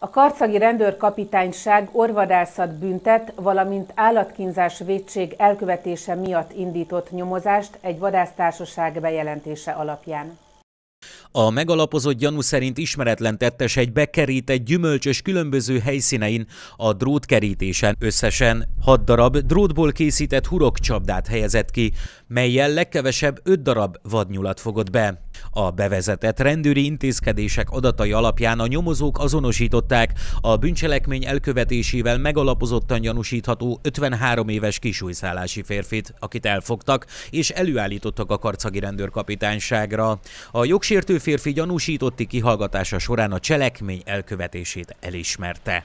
A karcagi rendőrkapitányság orvadászat büntet, valamint állatkínzás védség elkövetése miatt indított nyomozást egy vadásztársaság bejelentése alapján. A megalapozott gyanú szerint ismeretlen tettes egy bekerített gyümölcsös különböző helyszínein a drótkerítésen összesen 6 darab drótból készített hurokcsapdát helyezett ki, melyel legkevesebb 5 darab vadnyulat fogott be. A bevezetett rendőri intézkedések adatai alapján a nyomozók azonosították a bűncselekmény elkövetésével megalapozottan gyanúsítható 53 éves kisújszállási férfit, akit elfogtak és előállítottak a karcagi rendőrkapitányságra. A jogsértő férfi gyanúsítotti kihallgatása során a cselekmény elkövetését elismerte.